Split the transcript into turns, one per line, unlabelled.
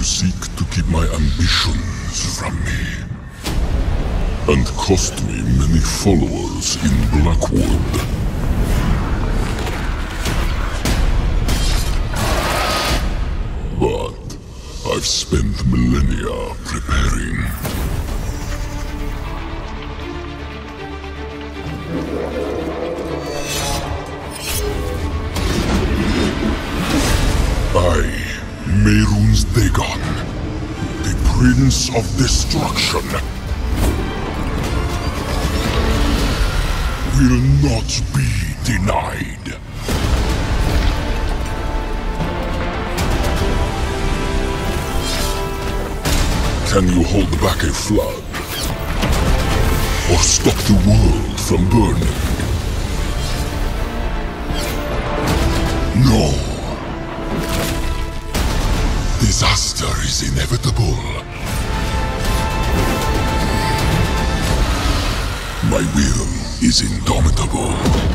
You seek to keep my ambitions from me. And cost me many followers in Blackwood. But I've spent millennia preparing. I, Mehrunes Dagon, the Prince of Destruction, will not be denied. Can you hold back a flood? Or stop the world from burning? No. Disaster is inevitable. My will is indomitable.